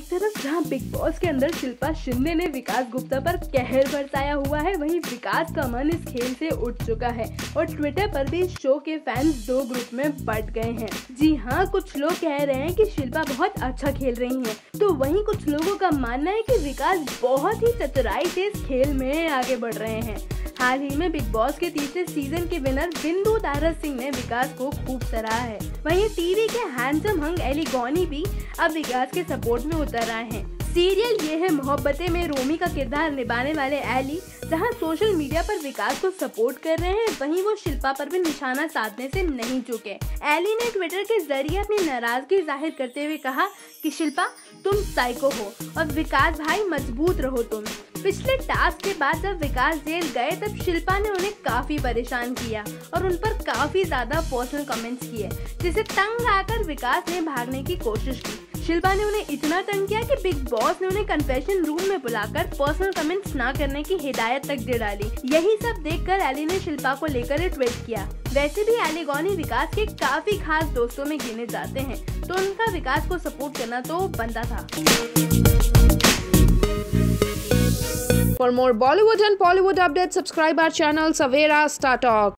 तरफ़ जहाँ big boss के अंदर शिल्पा शिंदे ने विकास गुप्ता पर कहर बरसाया हुआ है वहीं विकास का मन इस खेल से उठ चुका है और ट्विटर पर भी शो के फैंस दो ग्रुप में बट गए हैं। जी हाँ कुछ लोग कह रहे हैं कि शिल्पा बहुत अच्छा खेल रही हैं, तो वहीं कुछ लोगों का मानना है कि विकास बहुत ही चतुराई से इस खेल में आगे बढ़ रहे हैं। हाल ही में बिग बॉस के तीसरे सीज़न के विनर बिंदु दारा सिंह ने विकास को खूब सराहा है। वहीं टीवी के हैंडसम हंग एलिगोनी भी अब विकास के सपोर्ट में उतर आए हैं। सीरियल ये है, मोहब्बतें में रोमी का किरदार निभाने वाले एली, जहाँ सोशल मीडिया पर विकास को सपोर्ट कर रहे हैं, वहीं वो शिल्पा पर भी निशाना साधने से नहीं चुके। एली ने ट्विटर के ज़रिए अपनी नाराज़गी ज़ाहिर करते हुए कहा कि, शिल्पा, तुम साइको हो और विकास भाई मज़बूत रहो तुम। पिछले टास्क के बाद जब विकास जेल गए, तब शिल्पा ने उन्हें काफ़ी परेशान किया और उन पर काफ़ी ज़्यादा पर्सनल कमेंट्स किए, जिसे तंग आकर विकास ने भागने की कोशिश की। शिल्पा ने उन्हें इतना तंग किया कि बिग बॉस ने उन्हें कन्फेशन रूम में बुलाकर पर्सनल कमेंट्स ना करने की हिदायत तक दे डाली। यही सब देखकर एली ने शिल्पा को लेकर ट्वीट किया। वैसे भी एली गौनी विकास के काफ़ी खास दोस्तों में गिने जाते हैं तो उनका विकास को सपोर्ट करना तो बनता था। For more Bollywood and Bollywood updates, subscribe our channel Savera Star Talk.